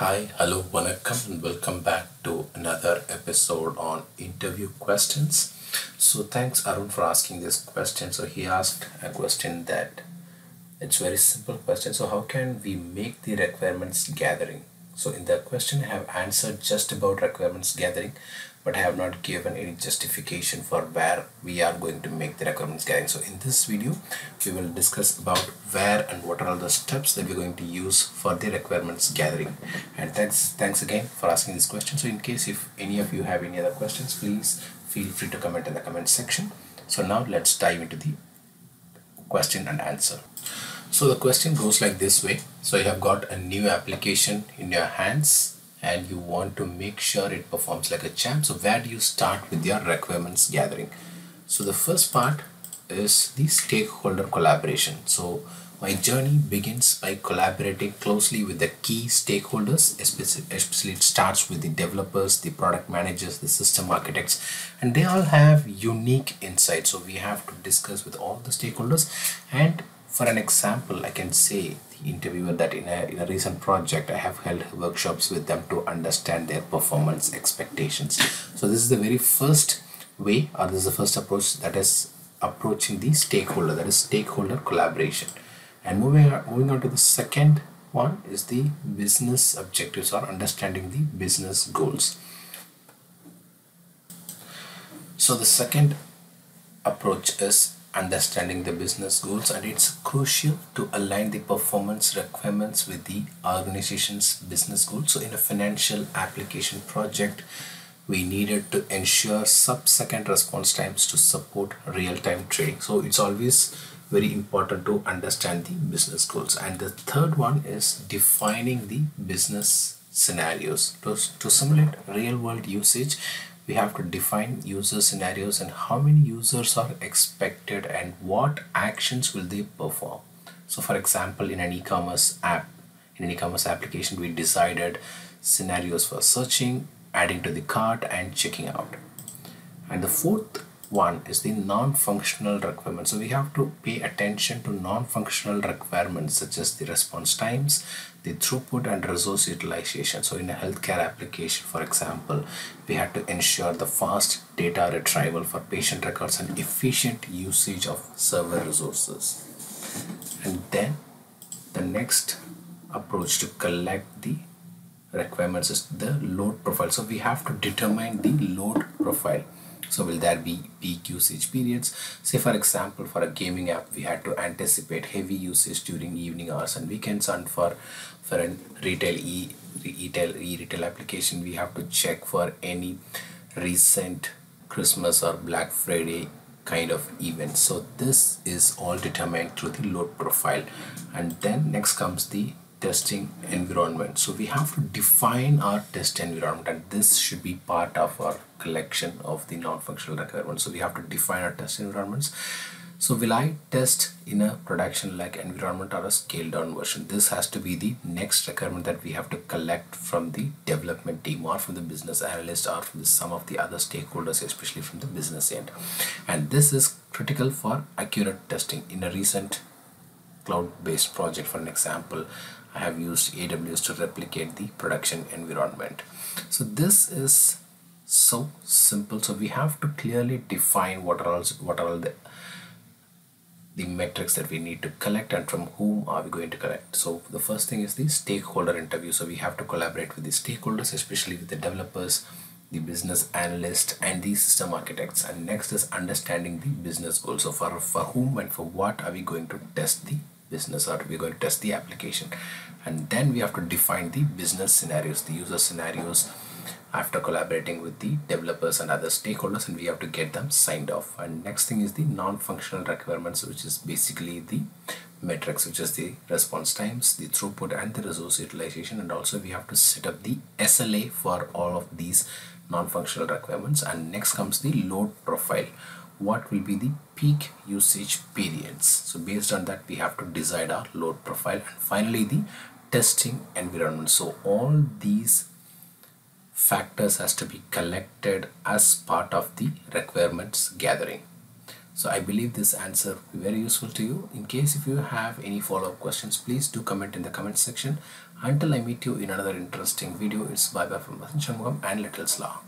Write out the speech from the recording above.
Hi, hello, vanakkam, and welcome back to another episode on interview questions. So, thanks Arun for asking this question. So, he asked a question that it's very simple question. So, how can we make the requirements gathering? So, in the question, I have answered just about requirements gathering, but I have not given any justification for where we are going to make the requirements gathering. So in this video, we will discuss about where and what are all the steps that we're going to use for the requirements gathering. And thanks, thanks again for asking this question. So in case if any of you have any other questions, please feel free to comment in the comment section. So now let's dive into the question and answer. So the question goes like this way. So you have got a new application in your hands and you want to make sure it performs like a champ so where do you start with your requirements gathering? So the first part is the stakeholder collaboration. So my journey begins by collaborating closely with the key stakeholders. Especially it starts with the developers the product managers the system architects and they all have unique insights. So we have to discuss with all the stakeholders and for an example i can say the interviewer that in a, in a recent project I have held workshops with them to understand their performance expectations. So this is the very first way or this is the first approach that is approaching the stakeholder that is stakeholder collaboration. And moving on, moving on to the second one is the business objectives or understanding the business goals. So the second approach is understanding the business goals and it's crucial to align the performance requirements with the organization's business goals. So in a financial application project we needed to ensure sub-second response times to support real-time trading so it's always very important to understand the business goals. And the third one is defining the business scenarios. To, to simulate real-world usage we have to define user scenarios and how many users are expected and what actions will they perform. So for example in an e-commerce app in an e-commerce application we decided scenarios for searching adding to the cart and checking out. And the fourth one is the non-functional requirement so we have to pay attention to non-functional requirements such as the response times the throughput and resource utilization. So in a healthcare application for example we had to ensure the fast data retrieval for patient records and efficient usage of server resources. And then the next approach to collect the requirements is the load profile. So we have to determine the load profile so will there be peak usage periods? Say for example for a gaming app we had to anticipate heavy usage during evening hours and weekends. And for for a retail e retail e retail application we have to check for any recent christmas or black friday kind of event so this is all determined through the load profile. And then next comes the testing environment. So we have to define our test environment and this should be part of our collection of the non-functional requirements. So we have to define our test environments. So will I test in a production like environment or a scaled down version? This has to be the next requirement that we have to collect from the development team or from the business analyst or from some of the other stakeholders especially from the business end. And this is critical for accurate testing. In a recent cloud-based project for an example I have used AWS to replicate the production environment. So this is so simple. So we have to clearly define what are all, what are all the the metrics that we need to collect and from whom are we going to collect so the first thing is the stakeholder interview so we have to collaborate with the stakeholders especially with the developers the business analyst and the system architects and next is understanding the business goals so for for whom and for what are we going to test the business or we're going to test the application. And then we have to define the business scenarios the user scenarios after collaborating with the developers and other stakeholders and we have to get them signed off. And next thing is the non-functional requirements which is basically the metrics which is the response times the throughput and the resource utilization. And also we have to set up the SLA for all of these non-functional requirements. And next comes the load profile what will be the peak usage periods. So based on that we have to decide our load profile and finally the testing environment. So all these factors has to be collected as part of the requirements gathering. So i believe this answer will be very useful to you. In case if you have any follow-up questions please do comment in the comment section. Until i meet you in another interesting video it's bye bye from Vasan Shanmugam and Little's Law